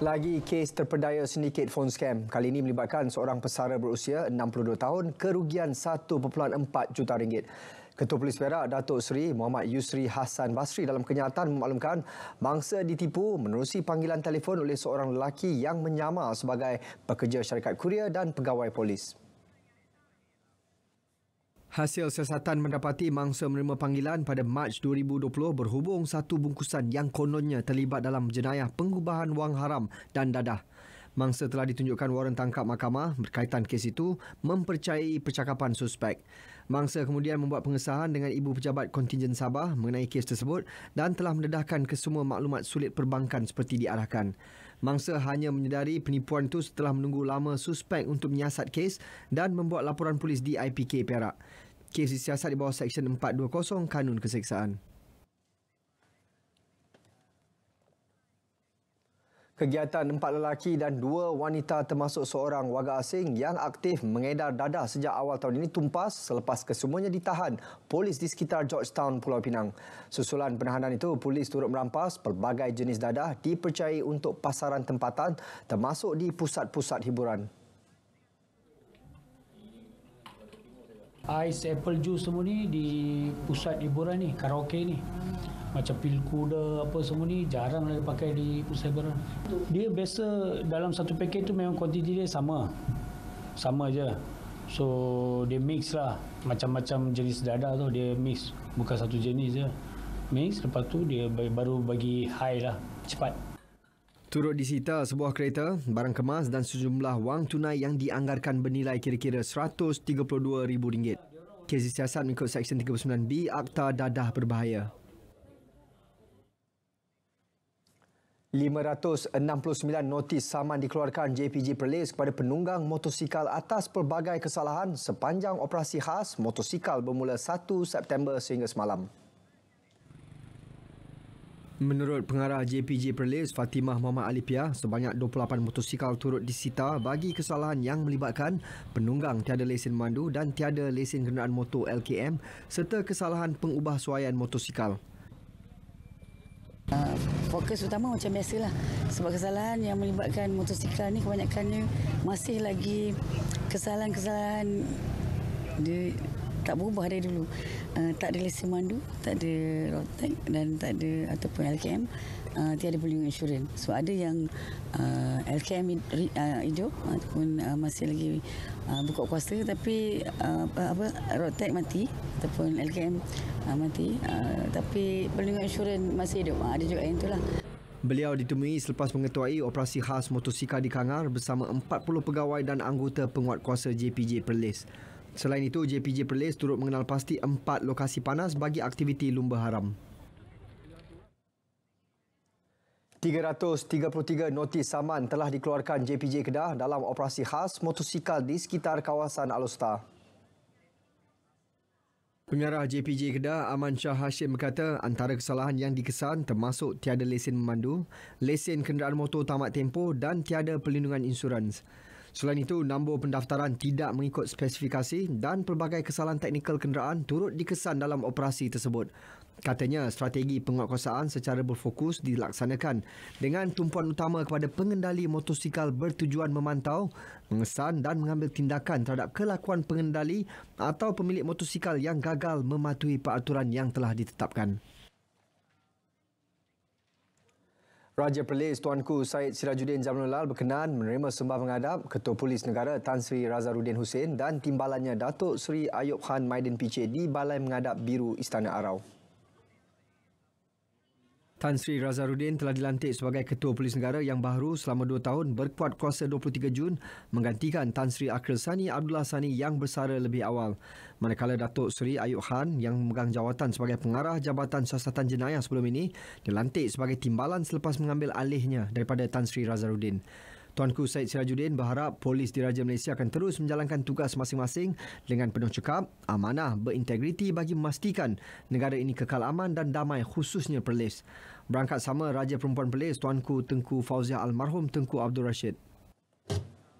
Lagi kes terpedaya sindiket phone scam. Kali ini melibatkan seorang pesara berusia 62 tahun kerugian 1.4 juta ringgit. Ketua Polis Perak Datuk Seri Muhammad Yusri Hassan Basri dalam kenyataan memaklumkan mangsa ditipu menerusi panggilan telefon oleh seorang lelaki yang menyamar sebagai pekerja syarikat kurier dan pegawai polis. Hasil siasatan mendapati mangsa menerima panggilan pada Mac 2020 berhubung satu bungkusan yang kononnya terlibat dalam jenayah pengubahan wang haram dan dadah. Mangsa telah ditunjukkan waran tangkap mahkamah berkaitan kes itu mempercayai percakapan suspek. Mangsa kemudian membuat pengesahan dengan Ibu Pejabat Kontingen Sabah mengenai kes tersebut dan telah mendedahkan kesemua maklumat sulit perbankan seperti diarahkan. Mangsa hanya menyedari penipuan itu setelah menunggu lama suspek untuk menyiasat kes dan membuat laporan polis di IPK Perak. Kes disiasat di bawah Seksyen 420 Kanun Keseksaan. Kegiatan empat lelaki dan dua wanita termasuk seorang warga asing yang aktif mengedar dadah sejak awal tahun ini tumpas selepas kesemuanya ditahan polis di sekitar Georgetown, Pulau Pinang. Susulan penahanan itu, polis turut merampas pelbagai jenis dadah dipercayai untuk pasaran tempatan termasuk di pusat-pusat hiburan. Ais apple juice semua ni di pusat hiburan ni, karaoke ni macam pil kuda apa semua ni jarang lah pakai di hiburan. Dia biasa dalam satu paket tu memang kuantiti dia sama. Sama je. So dia mix lah macam-macam jenis dada tu dia mix bukan satu jenis je. Mix lepas tu dia baru bagi high lah cepat. Turut disita sebuah kereta, barang kemas dan sejumlah wang tunai yang dianggarkan bernilai kira-kira RM132,000. Kes disiasat mengikut Seksyen 39B Akta Dadah Berbahaya. 569 notis saman dikeluarkan JPJ Perlis kepada penunggang motosikal atas pelbagai kesalahan sepanjang operasi khas motosikal bermula 1 September sehingga semalam. Menurut pengarah JPJ Perlis Fatimah Muhammad Alipia, sebanyak 28 motosikal turut disita bagi kesalahan yang melibatkan penunggang tiada lesen mandu dan tiada lesen kenderaan motor LKM serta kesalahan pengubah suaian motosikal. Uh, fokus utama macam biasalah. Sebab kesalahan yang melibatkan motosikal ni kebanyakannya masih lagi kesalahan-kesalahan dia tak berubah dari dulu. Uh, tak ada lesen mandu tak ada road dan tak ada ataupun LKM uh, tiada perlindungan insurans. So ada yang uh, LKM uh, hidup ataupun uh, masih lagi uh, buka kuasa tapi uh, apa road mati ataupun LKM uh, mati uh, tapi perlindungan insurans masih hidup. Uh, ada juga yang itulah. Beliau ditemui selepas mengetuai operasi khas motosikal di Kangar bersama 40 pegawai dan anggota penguat kuasa JPJ Perlis. Selain itu, JPJ Perlis turut mengenal pasti empat lokasi panas bagi aktiviti lumba haram. 333 notis saman telah dikeluarkan JPJ Kedah dalam operasi khas motosikal di sekitar kawasan Alustar. Pengarah JPJ Kedah Aman Shah Hashim berkata antara kesalahan yang dikesan termasuk tiada lesen memandu, lesen kenderaan motor tamat tempoh dan tiada perlindungan insurans. Selain itu, nombor pendaftaran tidak mengikut spesifikasi dan pelbagai kesalahan teknikal kenderaan turut dikesan dalam operasi tersebut. Katanya strategi penguatkuasaan secara berfokus dilaksanakan dengan tumpuan utama kepada pengendali motosikal bertujuan memantau, mengesan dan mengambil tindakan terhadap kelakuan pengendali atau pemilik motosikal yang gagal mematuhi peraturan yang telah ditetapkan. Raja Perlis Tuanku Syed Sirajuddin Jamnulal berkenan menerima sembah menghadap Ketua Polis Negara Tan Sri Razaruddin Hussein dan timbalannya Datuk Sri Ayub Khan Maidin PC di Balai Menghadap Biru Istana Arau. Tan Sri Razaruddin telah dilantik sebagai Ketua Polis Negara yang baru selama dua tahun berkuat kuasa 23 Jun menggantikan Tan Sri Akhil Sani Abdullah Sani yang bersara lebih awal. Manakala Datuk Sri Ayub Khan yang memegang jawatan sebagai pengarah Jabatan Siasatan Jenayah sebelum ini dilantik sebagai timbalan selepas mengambil alihnya daripada Tan Sri Razaruddin. Tuanku Syed Sirajuddin berharap polis di Raja Malaysia akan terus menjalankan tugas masing-masing dengan penuh cekap, amanah, berintegriti bagi memastikan negara ini kekal aman dan damai khususnya Perlis. Berangkat sama Raja Perempuan Perlis Tuanku Tengku Fauzia Almarhum Tengku Abdul Rashid.